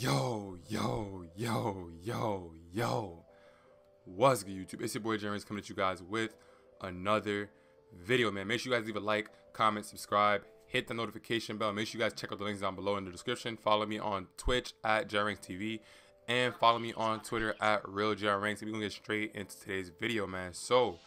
Yo, yo, yo, yo, yo. What's good, YouTube? It's your boy Jeremy coming at you guys with another video, man. Make sure you guys leave a like, comment, subscribe, hit the notification bell. Make sure you guys check out the links down below in the description. Follow me on Twitch at JrRanks TV and follow me on Twitter at RealJrRanks. We're gonna get straight into today's video, man. So,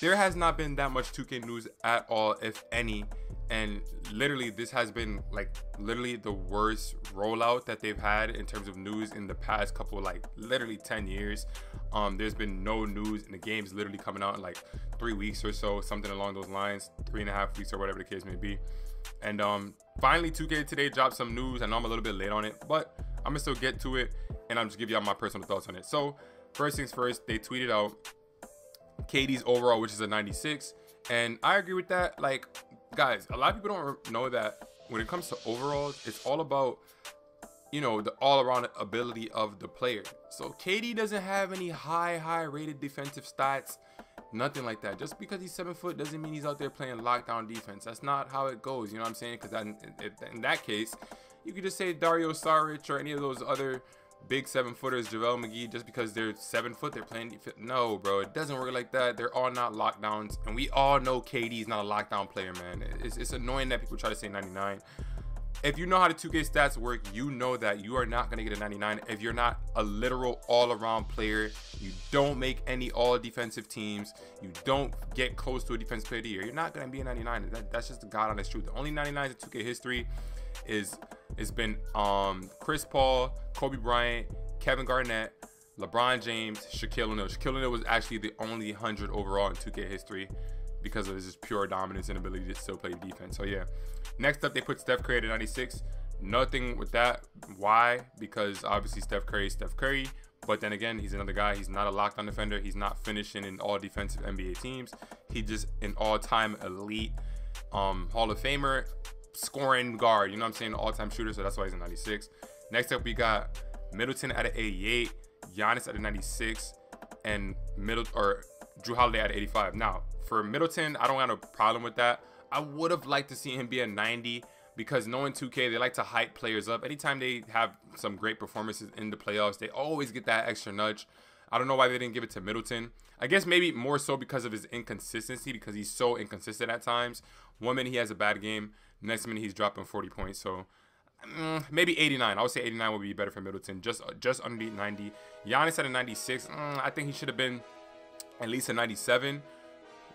there has not been that much 2K news at all, if any. And literally, this has been like literally the worst rollout that they've had in terms of news in the past couple, like literally 10 years. Um, there's been no news, and the game's literally coming out in like three weeks or so, something along those lines, three and a half weeks or whatever the case may be. And um, finally, 2K today dropped some news. I know I'm a little bit late on it, but I'm gonna still get to it, and I'm just give y'all my personal thoughts on it. So, first things first, they tweeted out KD's overall, which is a 96. And I agree with that. Like, guys, a lot of people don't know that when it comes to overalls, it's all about, you know, the all around ability of the player. So KD doesn't have any high, high rated defensive stats. Nothing like that. Just because he's seven foot doesn't mean he's out there playing lockdown defense. That's not how it goes. You know what I'm saying? Because in, in that case, you could just say Dario Saric or any of those other big seven footers, JaVale McGee, just because they're seven foot, they're playing defense. No, bro, it doesn't work like that. They're all not lockdowns, and we all know KD is not a lockdown player, man. It's, it's annoying that people try to say 99. If you know how the 2K stats work, you know that you are not going to get a 99 if you're not a literal all-around player. You don't make any all-defensive teams. You don't get close to a defense player of the year. You're not going to be a 99. That, that's just the god honest truth. The only 99s in 2K history is it's been um, Chris Paul, Kobe Bryant, Kevin Garnett, LeBron James, Shaquille O'Neal. Shaquille O'Neal was actually the only 100 overall in 2K history because of his pure dominance and ability to still play defense. So yeah. Next up, they put Steph Curry at 96. Nothing with that. Why? Because obviously Steph Curry is Steph Curry. But then again, he's another guy. He's not a lockdown defender. He's not finishing in all defensive NBA teams. He just an all-time elite um, Hall of Famer scoring guard. You know what I'm saying? All-time shooter. So that's why he's a 96. Next up, we got Middleton at an 88, Giannis at a 96, and Middle or Jrue Holiday at 85. Now, for Middleton, I don't have a problem with that. I would have liked to see him be a 90 because knowing 2K, they like to hype players up. Anytime they have some great performances in the playoffs, they always get that extra nudge. I don't know why they didn't give it to Middleton. I guess maybe more so because of his inconsistency, because he's so inconsistent at times. One minute he has a bad game, next minute he's dropping 40 points. So mm, maybe 89. I would say 89 would be better for Middleton, just just under 90. Giannis at a 96. Mm, I think he should have been at least a 97.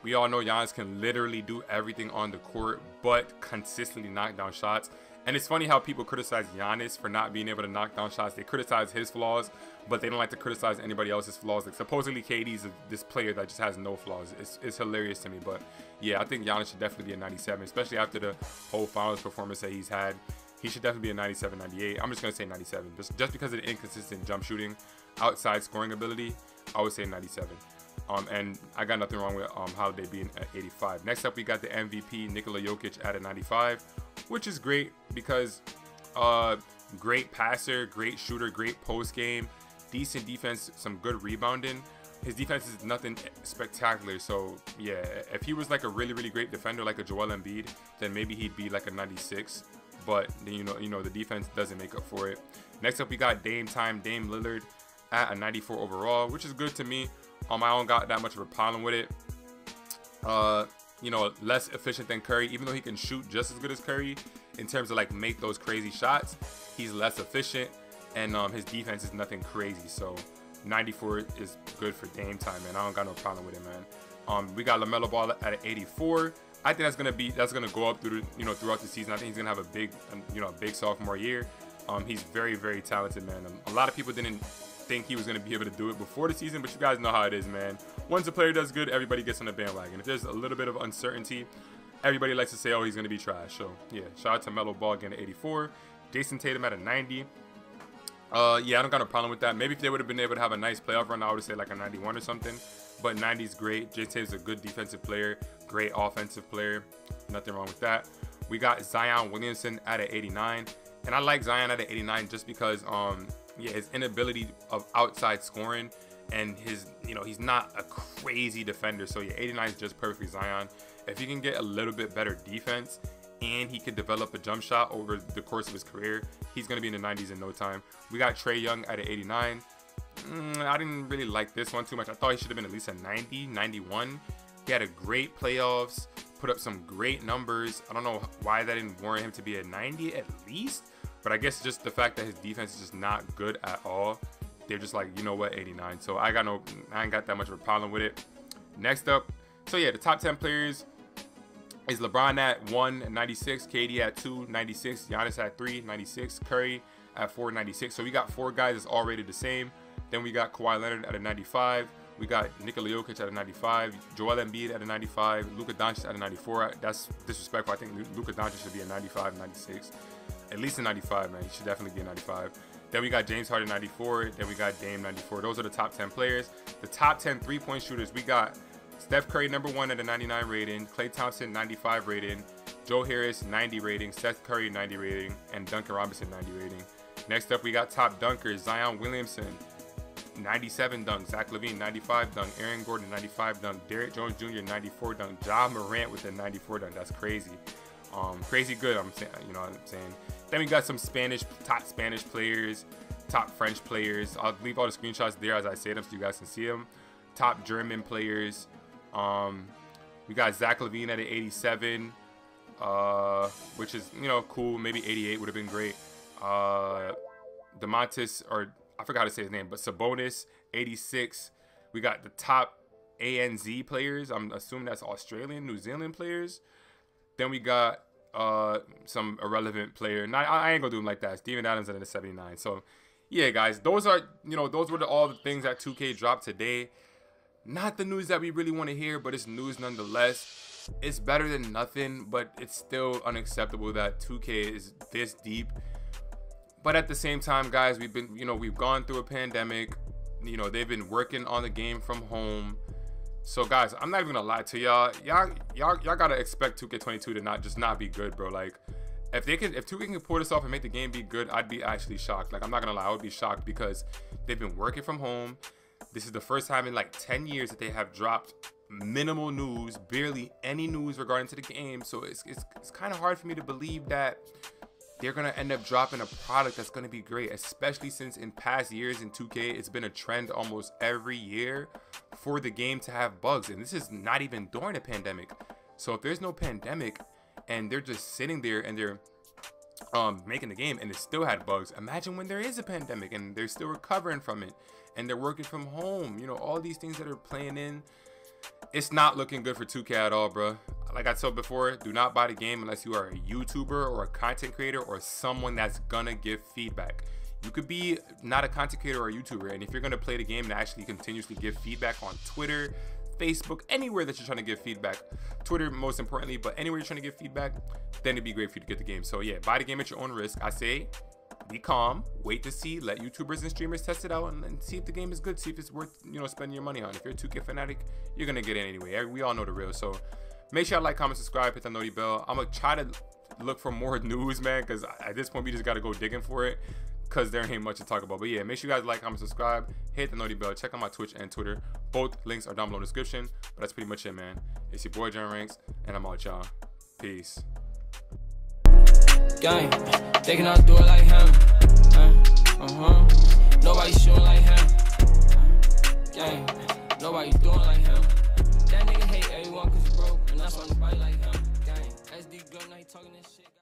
We all know Giannis can literally do everything on the court, but consistently knock down shots. And it's funny how people criticize Giannis for not being able to knock down shots. They criticize his flaws, but they don't like to criticize anybody else's flaws. Like supposedly KD's this player that just has no flaws. It's, it's hilarious to me. But yeah, I think Giannis should definitely be a 97, especially after the whole finals performance that he's had. He should definitely be a 97, 98. I'm just gonna say 97, just just because of the inconsistent jump shooting, outside scoring ability. I would say 97. Um, and I got nothing wrong with um, Holiday being at 85. Next up, we got the MVP Nikola Jokic at a 95 which is great because uh, great passer, great shooter, great post game, decent defense, some good rebounding. His defense is nothing spectacular. So yeah, if he was like a really really great defender like a Joel Embiid, then maybe he'd be like a 96. But then you know you know the defense doesn't make up for it. Next up we got Dame time, Dame Lillard at a 94 overall, which is good to me. Um, I don't got that much of a problem with it. Uh, you know, less efficient than Curry, even though he can shoot just as good as Curry in terms of like make those crazy shots. He's less efficient, and um, his defense is nothing crazy. So 94 is good for Dame time, man. I don't got no problem with it, man. Um, we got LaMelo Ball at an 84. I think that's gonna be that's gonna go up through you know throughout the season. I think he's gonna have a big um, you know big sophomore year. Um, he's very very talented, man. Um, a lot of people didn't think he was going to be able to do it before the season, but you guys know how it is, man. Once a player does good, everybody gets on the bandwagon. If there's a little bit of uncertainty, everybody likes to say, oh, he's going to be trash. So, yeah, shout out to Melo Ball getting 84. Jayson Tatum at a 90. Uh, yeah, I don't got a problem with that. Maybe if they would have been able to have a nice playoff run, I would say like a 91 or something. But 90 is great. Jayson Tatum's a good defensive player, great offensive player. Nothing wrong with that. We got Zion Williamson at an 89. And I like Zion at an 89 just because um yeah, his inability of outside scoring and his, you know, he's not a crazy defender. So yeah, 89 is just perfect Zion. If he can get a little bit better defense and he could develop a jump shot over the course of his career, he's going to be in the 90s in no time. We got Trae Young at an 89. Mm, I didn't really like this one too much. I thought he should have been at least a 90, 91. He had a great playoffs, put up some great numbers. I don't know why that didn't warrant him to be a 90 at least, but I guess just the fact that his defense is just not good at all. They're just like, you know what, 89. So I got no, I ain't got that much of a problem with it. Next up, so yeah, the top 10 players is LeBron at 1, 96, KD at 2, 96, Giannis at 3, 96, Curry at 4, 96. So we got four guys that's all rated the same. Then we got Kawhi Leonard at a 95. We got Nikola Jokic at a 95, Joel Embiid at a 95, Luka Doncic at a 94. That's disrespectful. I think Luka Doncic should be a 95, 96. At least a 95, man. He should definitely be a 95. Then we got James Harden 94. Then we got Dame 94. Those are the top 10 players. The top 10 three-point shooters, we got Steph Curry number one at a 99 rating, Klay Thompson 95 rating, Joe Harris 90 rating, Seth Curry 90 rating, and Duncan Robinson 90 rating. Next up, we got top dunkers, Zion Williamson 97 dunk, Zach LaVine 95 dunk, Aaron Gordon 95 dunk, Derrick Jones Jr. 94 dunk, Ja Morant with a 94 dunk. That's crazy. Um, crazy good. I'm saying, you know what I'm saying. Then we got some Spanish, top Spanish players, top French players. I'll leave all the screenshots there as I say them so you guys can see them. Top German players. Um, we got Zach LaVine at an 87, uh, which is you know cool. Maybe 88 would have been great. Uh, Domantas or I forgot how to say his name, but Sabonis 86. We got the top ANZ players. I'm assuming that's Australian, New Zealand players. Then we got uh, some irrelevant player. Not, I ain't gonna do him like that. Steven Adams at the 79. So, yeah, guys, those are you know those were the, all the things that 2K dropped today. Not the news that we really want to hear, but it's news nonetheless. It's better than nothing, but it's still unacceptable that 2K is this deep. But at the same time, guys, we've been you know we've gone through a pandemic. You know they've been working on the game from home. So guys, I'm not even gonna lie to y'all. Y'all, y'all, y'all gotta expect 2K22 to not just not be good, bro. Like, if they can, if 2K can pull this off and make the game be good, I'd be actually shocked. Like, I'm not gonna lie, I would be shocked because they've been working from home. This is the first time in like 10 years that they have dropped minimal news, barely any news regarding to the game. So it's it's, it's kind of hard for me to believe that they're gonna end up dropping a product that's gonna be great, especially since in past years in 2K, it's been a trend almost every year for the game to have bugs. And this is not even during a pandemic. So if there's no pandemic and they're just sitting there and they're um, making the game and it still had bugs, imagine when there is a pandemic and they're still recovering from it and they're working from home. You know, all these things that are playing in. It's not looking good for 2K at all, bro like I said before, do not buy the game unless you are a YouTuber or a content creator or someone that's gonna give feedback. You could be not a content creator or a YouTuber, and if you're gonna play the game and actually continuously give feedback on Twitter, Facebook, anywhere that you're trying to give feedback, Twitter most importantly, but anywhere you're trying to give feedback, then it'd be great for you to get the game. So yeah, buy the game at your own risk. I say be calm, wait to see, let YouTubers and streamers test it out and, and, see if the game is good, see if it's worth, you know, spending your money on. If you're a 2K fanatic, you're gonna get it anyway. We all know the real. So Make sure you like, comment, subscribe, hit the noti bell. I'm gonna try to look for more news, man, because at this point we just gotta go digging for it because there ain't much to talk about. But yeah, make sure you guys like, comment, subscribe, hit the noty bell, check out my Twitch and Twitter. Both links are down below in the description. But that's pretty much it, man. It's your boy John Ranks, and I'm out, y'all. Peace. Gang, they cannot do it like him. Uh huh. Nobody shooting like him. Eh, gang, nobody doing like him. That nigga hate everyone cause he broke, and that's why nobody like him. Gang, SD Glow, now he talking this shit.